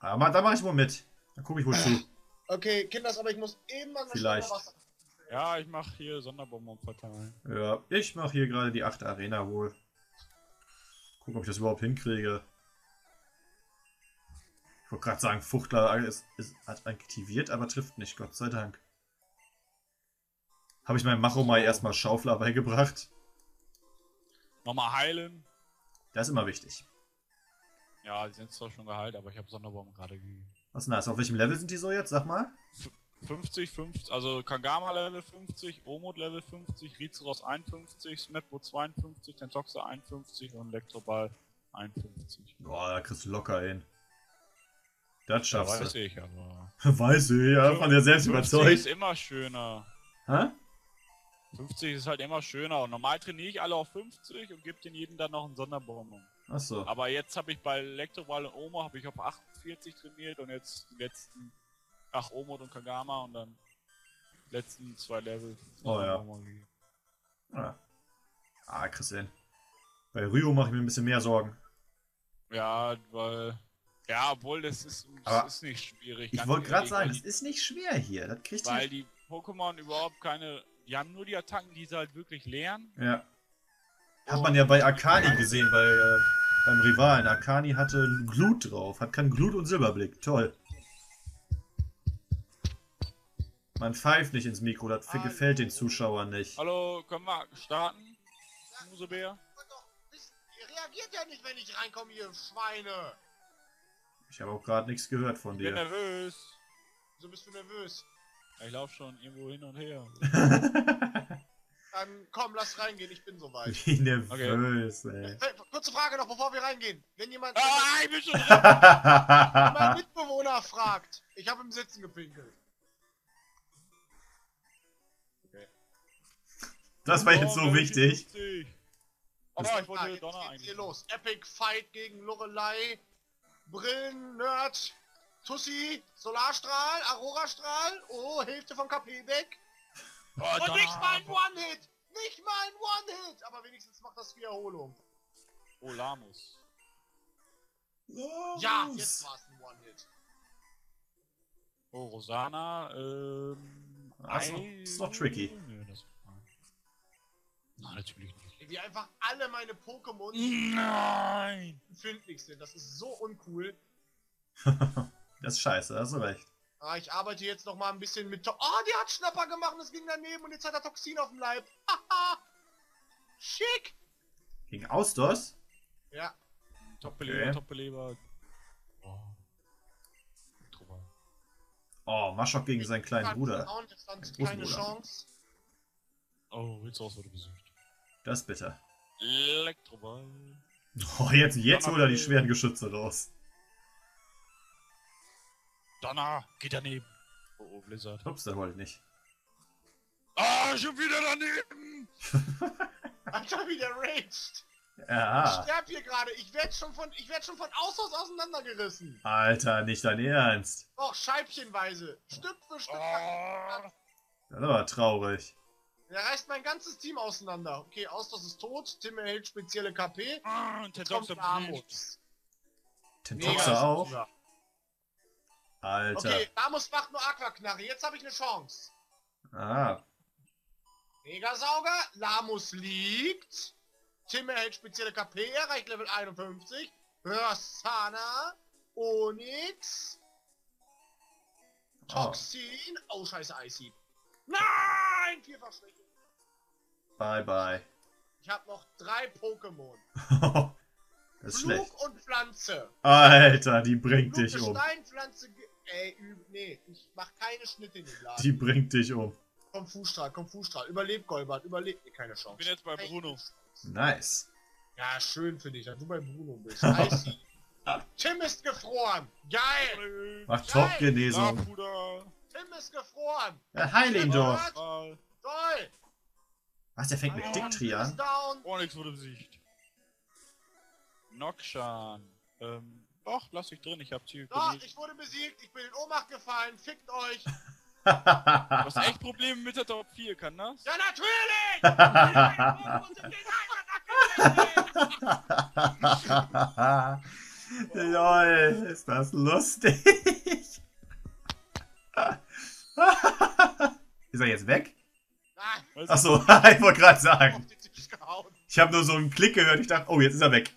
Aber da mache ich wohl mit. Dann gucke ich wohl zu. Okay, Kinders, aber ich muss eben mal Vielleicht. Ja, ich mach hier Sonderbonbon verteilen. Ja, ich mache hier gerade die 8. Arena wohl. Gucken, ob ich das überhaupt hinkriege. Ich wollte gerade sagen, Fuchtler ist, ist, hat aktiviert, aber trifft nicht, Gott sei Dank. Habe ich meinem Machomai erstmal Schaufler beigebracht. Nochmal heilen. Das ist immer wichtig. Ja, die sind zwar schon geheilt, aber ich habe Sonderbomben gerade gegeben. Was das? Auf welchem Level sind die so jetzt? Sag mal. 50, 50, also Kangama Level 50, Omod Level 50, Rizeros 51, Smeppo 52, Tentoxa 51 und Elektroball 51. Boah, da kriegst du locker hin. Das Ja, schaffst weiß du. ich, aber. Weiß ich, ja, von dir selbst 50 überzeugt. ist immer schöner. Hä? 50 ist halt immer schöner. Und normal trainiere ich alle auf 50 und gebe den jeden dann noch einen Sonderbonbon. Achso. Aber jetzt habe ich bei Elektroball und Omo habe ich auf 48 trainiert und jetzt die letzten, ach Omod und Kagama und dann letzten zwei Level. Oh ja. Gegeben. Ah, hin. Bei Ryo mache ich mir ein bisschen mehr Sorgen. Ja, weil. Ja, obwohl das ist, das ist nicht schwierig. Ich wollte gerade sagen, es ist nicht schwer hier. Das kriegt die, weil die Pokémon überhaupt keine. Die haben nur die Attacken, die sie halt wirklich lernen. Ja. Hat man ja bei Akani gesehen, bei äh, beim Rivalen. Akani hatte Glut drauf, hat keinen Glut und Silberblick. Toll. Man pfeift nicht ins Mikro, das Hallo. gefällt den Zuschauern nicht. Hallo, können wir starten? Musebär? Reagiert ja nicht, wenn ich reinkomme, ihr Schweine. Ich habe auch gerade nichts gehört von Ich bin dir. nervös. Wieso bist du nervös? Ich laufe schon irgendwo hin und her. Dann komm, lass reingehen, ich bin soweit. Wie nervös, ey. Äh, Kurze Frage noch, bevor wir reingehen. Wenn jemand ah, ich bin schon drin! wenn mein Mitbewohner fragt, ich habe im Sitzen gepinkelt. Das war jetzt so Oh, wichtig. 50. Ah, Aber ich wollte jetzt Donner eigentlich. hier los. Epic Fight gegen Lorelei, Brillen, Nerd, Tussi, Solarstrahl, Aurora-Strahl. Oh, Hälfte von KP weg. Oh, Und Donner. nicht mal ein One-Hit. Nicht mal ein One-Hit. Aber wenigstens macht das Wiederholung. Oh, Lamus. Ja, jetzt war's ein One-Hit. Oh, Rosana, ähm. Ah, ist noch- Ei- ist noch tricky. Nö, das Nein, natürlich nicht. Wie einfach alle meine Pokémon Nein! empfindlich sind. Das ist so uncool. Das ist scheiße, hast du recht. Ah, ich arbeite jetzt noch mal ein bisschen mit... To oh, der hat Schnapper gemacht und es ging daneben und jetzt hat er Toxin auf dem Leib. Haha. Schick. Gegen Austos? Ja. Top-Beleber, Okay. Top-Beleber. Oh. Elektroball. Oh, Maschok gegen seinen kleinen Bruder. Jetzt keine Bruder. Chance. Oh, Rizos wurde besiegt. Das ist bitter. Elektroball. Oh, jetzt, jetzt holt er die schweren Geschütze raus. Donner, geht daneben. Oh, oh, Blizzard. Ups, der wollte nicht. Ah, schon wieder daneben! Alter, wie der raged. Ich Ja. sterb hier gerade. Ich werd schon von, ich werd schon von Außhaus auseinandergerissen. Alter, nicht dein Ernst. Och, scheibchenweise. Stück für Stück. Ah, Das aber traurig. Der reißt mein ganzes Team auseinander. Okay, Austos ist tot. Tim erhält spezielle KP. ah, und Doktor Amos. Tentoxa auch? Alter. Okay, Amos macht nur Aquaknarre. Jetzt habe ich eine Chance. Ah. Megasauger, Lamus liegt. Tim erhält spezielle KP, erreicht Level 51. Rossana, Onyx, Oh. Toxin. Oh, scheiße, Icy. Nein! Vierfach Schwäche. Bye, bye. Ich habe noch drei Pokémon. das ist Flug schlecht. und Pflanze. Alter, die bringt Flug, dich um. Gestein, Pflanze, Ge- Ey, üb- nee, ich mach keine Schnitte in den Laden. Die bringt dich um. Komm Fußstrahl, komm Fußstrahl. Überlebt Golbert, überlebt. Nee, keine Chance. bin jetzt bei Bruno. Chance. Nice. Ja, schön für dich, dass du bei Bruno bist. Icy. Tim ist gefroren. Geil. Mach. Top-Genesung. Tim ist gefroren. Ja, heil ihn doch. Toll. Was, der fängt mit Dicktri an? down. Onyx wurde besiegt. Nokshan. Ähm, doch, lass dich drin, ich hab Ziel. Doch, ich wurde besiegt. Ich bin in Ohnmacht gefallen. Fickt euch. Du hast echt Probleme mit der Top 4, kann das? Ja, natürlich. Lol, ist das lustig. ist er jetzt weg? Nein, Achso, ich wollte gerade sagen. Ich habe nur so einen Klick gehört, ich dachte, oh, jetzt ist er weg.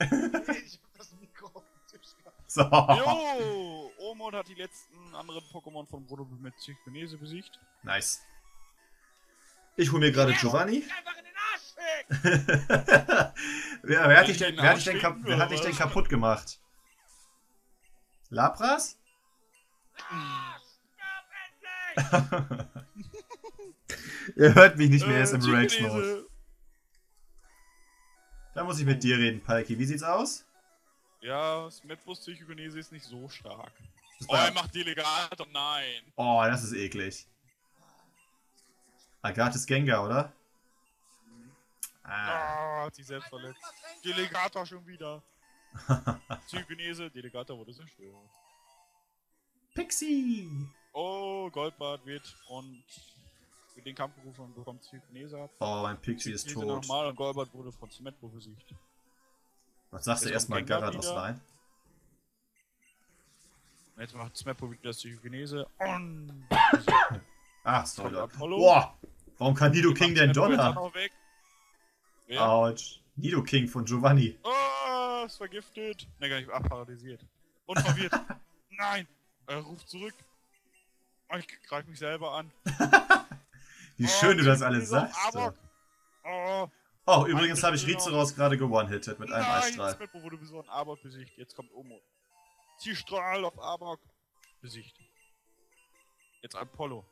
So. Jo! Omod hat die letzten anderen Pokémon von Bruno mit Psychonese besiegt. Nice. Ich hole mir gerade Giovanni. Wer, wer hat dich denn, den wer hat dich denn, kap wer hat dich denn kaputt gemacht? Lapras? Arsch! Stopp endlich! Ihr hört mich nicht mehr, er ist Äh, im. Rage-Mode. Da muss ich mit dir reden, Palki. Wie sieht's aus? Ja, Smetbus Psychokinese ist nicht so stark. Oh, er macht Delegator, nein. Oh, das ist eklig. Agathis Gengar, oder? Ah. Ah, hat sich selbst verletzt. Delegator schon wieder. Psychokinese, Delegator wurde zerstört. Pixie! Oh, Goldbart wird für den Kampf gerufen und bekommt Psychokinese ab. Oh, mein Pixie ist tot. nochmal und Goldbart wurde von Smetbo besiegt. Was sagst du Jetzt erstmal kommt Gengar Garados? Und Jetzt macht Smetbo wieder das Psychokinese und Ah, sorry. Apollo. Boah! Warum kann Nido King denn Donner? Autsch. Nido King von Giovanni. Oh, ist vergiftet. Ne, gar nicht, ah, paralysiert. Und verwirrt. Nein, er ruft zurück. Ich greif mich selber an. Wie Oh, schön du das alles sagst. Du. Oh, Oh, übrigens habe ich Rizeros gerade gewonnen-hitted mit einem nein, Eisstrahl. Smetbo wurde besonnen, Arbok besiegt. Jetzt kommt Omo. Ziehstrahl auf Arbok. Besiegt. Jetzt Apollo.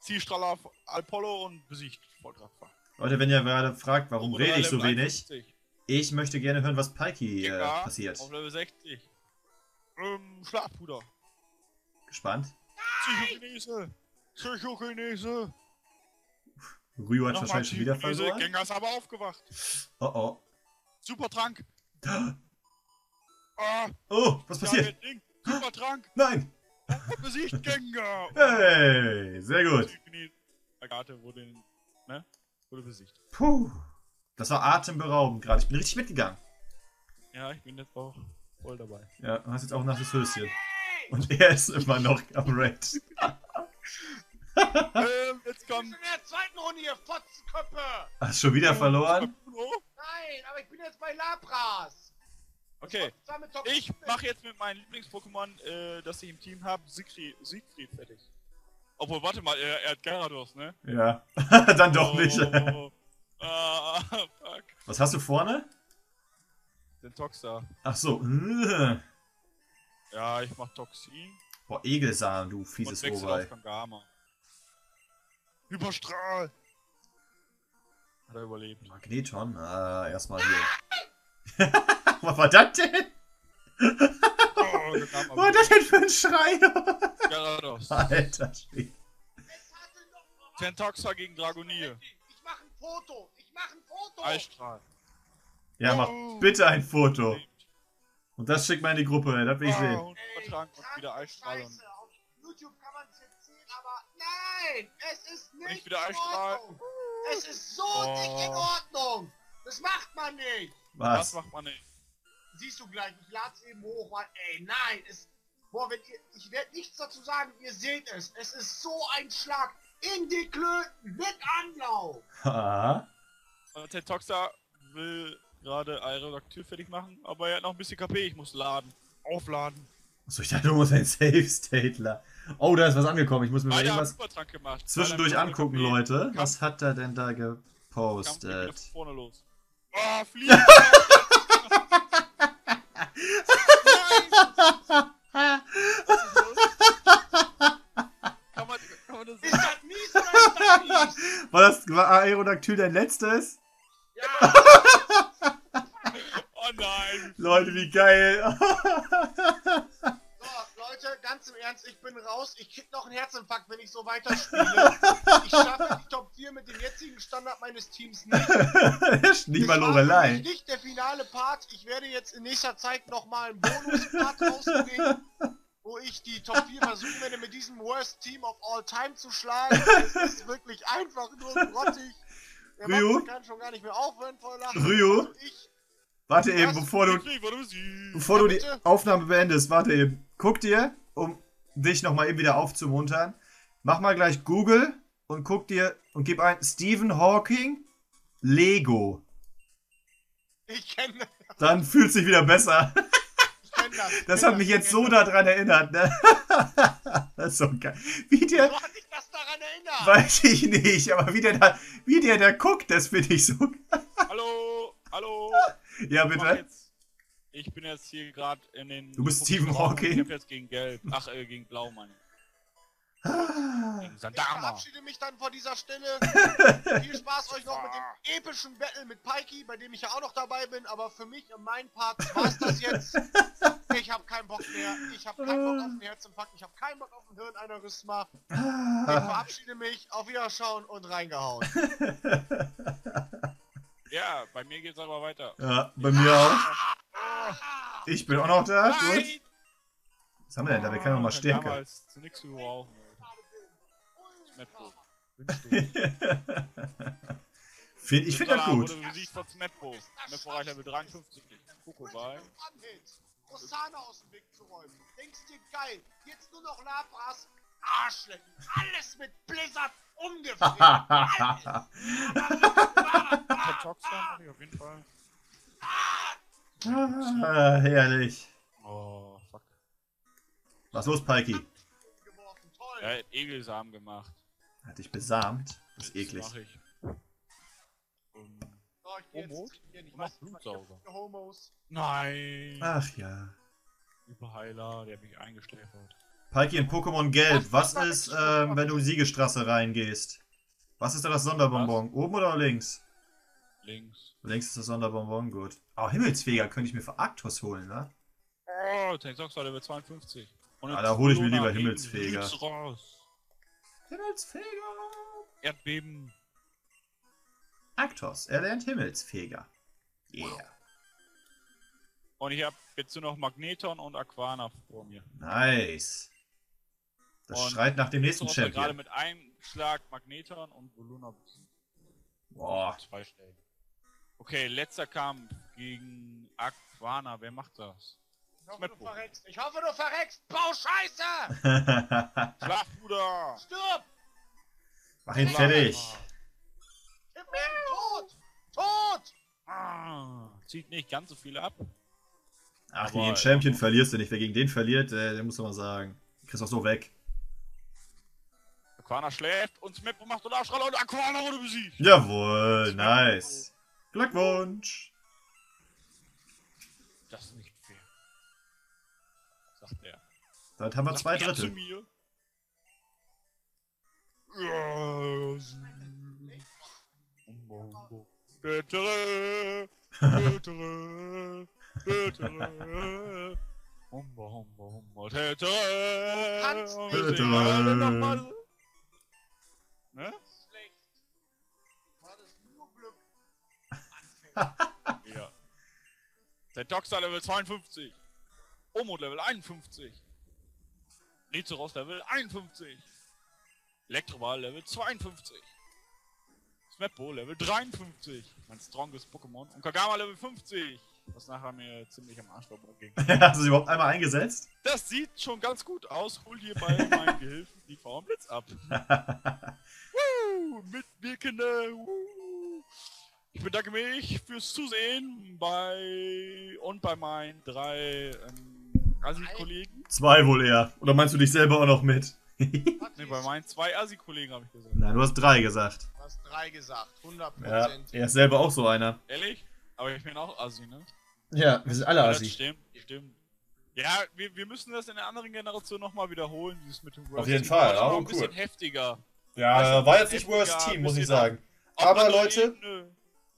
Ziehstrahl auf Apollo und besiegt. Volltreffer. Leute, wenn ihr gerade fragt, warum rede ich so wenig, 51. ich möchte gerne hören, was Palki äh, passiert. Auf Level 60. Ähm, Schlafpuder. Gespannt. Psychokinese! Psychokinese! Ryu hat wahrscheinlich schon wieder verloren. Gengar ist aber aufgewacht. Oh oh. Supertrank! Ah, Oh, was passiert? ja, Ding. Supertrank! Nein! Besiegt Gengar! Hey, sehr gut. Agathe wurde, ne? Wurde besiegt. Puh. Das war atemberaubend gerade. Ich bin richtig mitgegangen. Ja, ich bin jetzt auch voll dabei. Ja, du hast jetzt auch ein nasses Höschen. Und er ist immer noch am Raid. ähm, jetzt Ich kommt. bin in der zweiten Runde hier, Fotzenköppe! Hast schon wieder verloren? Nein, aber ich bin jetzt bei Lapras! Okay, ich 15. mache jetzt mit meinem Lieblings-Pokémon, äh, das ich im Team habe, Siegfried, Siegfried fertig. Obwohl, warte mal, er, er hat Gyarados, ne? Ja. Dann doch nicht. Oh. Ah, fuck. Was hast du vorne? Den Toxer. Ach so. äh. Ja, ich mach Toxin Boah, Egelsahn, du und fieses wechsel Hyperstrahl! Hat er überlebt. Magneton? Ah, erstmal hier. Was war das denn? Oh, Was war das denn für ein Schrei? Gyarados. Alter Schwede. Tentoxa gegen Dragonier. Ich mach ein Foto! Ich mach ein Foto! Eisstrahl. Ja, mach bitte ein Foto. Und das schickt mal in die Gruppe, das will ich Ah, sehen. und Vertrank und wieder Eisstrahl. Und nein! Es ist nicht Nicht wieder in. Ordnung! Es ist so Oh. nicht in Ordnung! Das macht man nicht! was Was? macht man nicht? Siehst du gleich, ich lad's eben hoch, weil, ey, nein, es, boah, wenn ihr, ich werde nichts dazu sagen, ihr seht es, es ist so ein Schlag in die Klöten mit Anlauf. Ah. Und Tentoxa will gerade Aerodactyl fertig machen, aber er hat noch ein bisschen KP, ich muss laden. Aufladen. Achso, ich dachte, du musst ein Safe State la- Oh, da ist was angekommen. Ich muss mir mal haben irgendwas zwischendurch angucken. Leute. Was hat er denn da gepostet? vorne los. Oh, fliegen! Nein! Kann man, kann man das oder ist das mies? War das war Aerodactyl dein letztes? Ja, Oh nein! Leute, wie geil. Einen Herzinfarkt, wenn ich so weiterspiele. Ich schaffe die Top 4 mit dem jetzigen Standard meines Teams nicht. nicht mal Lorelei. nicht der finale Part. Ich werde jetzt in nächster Zeit nochmal einen Bonus-Part rausbringen, wo ich die Top 4 versuchen werde, mit diesem Worst Team of All Time zu schlagen. Es ist wirklich einfach nur grottig. Der Ryu? Matze kann schon gar nicht mehr aufhören vor Lachen. Ryu? Also ich, Warte eben, bevor du, bevor du die? Aufnahme beendest. Warte eben. Guck dir, um dich nochmal eben wieder aufzumuntern. Mach mal gleich Google und guck dir und gib ein Stephen Hawking Lego. Ich kenne Dann fühlt sich wieder besser. ich kenn das. ich Das kenn hat mich ich jetzt so das. daran erinnert, ne? Das ist so geil. Wie der, So hat dich das daran erinnert. weiß ich nicht, aber wie der da, wie der da guckt, das finde ich so geil. Hallo, hallo. Ja, bitte. Ich bin jetzt hier gerade in den. Du bist ich Stephen Hawking? Ich kämpfe jetzt gegen Gelb. Ach, äh, gegen Blau, meine ich. Ah. Ich Sandama. verabschiede mich dann von dieser Stelle. Viel Spaß euch noch mit dem epischen Battle mit Pikey, bei dem ich ja auch noch dabei bin. Aber für mich und meinen Part war's das jetzt. Ich habe keinen Bock mehr. Ich habe keinen Bock auf einen Herzinfarkt. Ich habe keinen Bock auf ein Hirnaneurysma. Ich Ah. verabschiede mich. Auf Wiederschauen und reingehauen. Ja, bei mir geht's aber weiter. Ja, bei mir auch. Ah, Ich bin auch noch da. Gut. Nein! Was haben wir denn da? Wir können noch mal stärker. Damals zu nix zu rauchen. Smetbo. Wünschst du? Find, ich finde das gut. wurde besiegt von Smetbo. Smetbo reicht Level 53. Kokoball. One-Hit. Rosana aus dem Weg zu räumen. Denkst dir geil. Jetzt nur noch Labras. Arschlecken. Alles mit Blizzard umgefallen. Alles. Ich auf jeden Fall. Ah, herrlich. Oh, fuck. Was los. Toll. Er hat Egelsamen gemacht. Hat dich besamt. Das ist Das eklig. mach ich. Ähm, So, ich geh Homo? jetzt hier nicht Mach was Blutsauger. Homos. Nein. Ach ja. Überheiler, der hat mich eingeschläfert. Pikey in Pokémon Gelb. Was Was ist, das? ähm, wenn du in Siegestraße reingehst? Was ist da das Sonderbonbon? Oben oder links? Links. Links ist das Sonderbonbon, gut. Oh, Himmelsfeger könnte ich mir für Arktos holen, ne? Oh, Tank Level 52. Und Ah, da hol ich mir lieber Himmelsfeger. Himmelsfeger! Erdbeben. Arktos, er lernt Himmelsfeger. Yeah. Und ich habe jetzt nur noch Magneton und Aquana vor mir. Nice. Das Und schreit nach dem nächsten Jetzt gerade Champion. mit einem Schlag Magneton und Voluna besiegt. Boah. Zwei Schläge. Okay, letzter Kampf gegen Aquana. Wer macht das? Ich hoffe, du verreckst. Ich hoffe, du verreckst. Bau Scheiße. Schlafbruder! Stirb. Mach ihn fertig. Gib mir Tod. Tod. Ah, zieht nicht ganz so viel ab. Ach, Aber, gegen den Champion verlierst du nicht. Wer gegen den verliert, äh, den muss man mal sagen. Kriegst auch so weg. Aquana schläft und Smetbo macht einen Aufschrei und Aquana wurde besiegt. Jawohl, nice. Glückwunsch. Das ist nicht fair. Sagt er. Damit haben wir Sagt zwei er zu Drittel. mir. Tötere, tötere, tötere. Humbo, humbo, humbo, tötere. kannst nicht. alle nochmal. Ne? Schlecht. War das nur Glück. Ja. Der Doxer Level 52. Omod Level 51. Rizeros Level 51. Elektroball Level 52. Smetbo Level 53. Mein strongest Pokémon. Und Kagama Level 50. Was nachher mir ziemlich am Arsch ging. Hast du sie überhaupt einmal eingesetzt? Das sieht schon ganz gut aus. Hol hier bei meinen Gehilfen die V Blitz ab. Woo, mitwirkende. Woo. Ich bedanke mich fürs Zusehen bei und bei meinen drei ähm, Assi-Kollegen. Zwei wohl eher. Oder meinst du dich selber auch noch mit? Ne, bei meinen zwei Assi-Kollegen habe ich gesagt. Nein, du hast drei gesagt. Du hast drei gesagt. 100 Ja, Prozent. er ist selber auch so einer. Ehrlich? Aber ich bin auch Assi, ne? Ja, wir sind alle Ja, Assi. stimmt, stimmt. Ja, wir, wir müssen das in der anderen Generation nochmal wiederholen, dieses mit dem Auf jeden Team. Fall, Aber auch noch ein cool. bisschen heftiger. Ja, Also, war jetzt nicht Worst Team, muss ich sagen. Aber Leute, Ebene.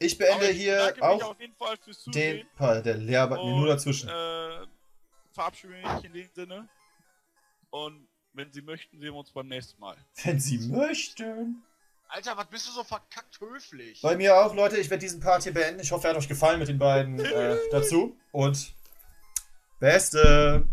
Ich beende ich hier auch auf jeden Fall fürs den. Part. Der Lehrer nee, nur dazwischen. Äh, verabschiede mich in dem Sinne. Und wenn Sie möchten, sehen wir uns beim nächsten Mal. Wenn Sie möchten. Alter, was bist du so verkackt höflich? Bei mir auch, Leute. Ich werde diesen Part hier beenden. Ich hoffe, er hat euch gefallen mit den beiden äh, dazu. Und beste.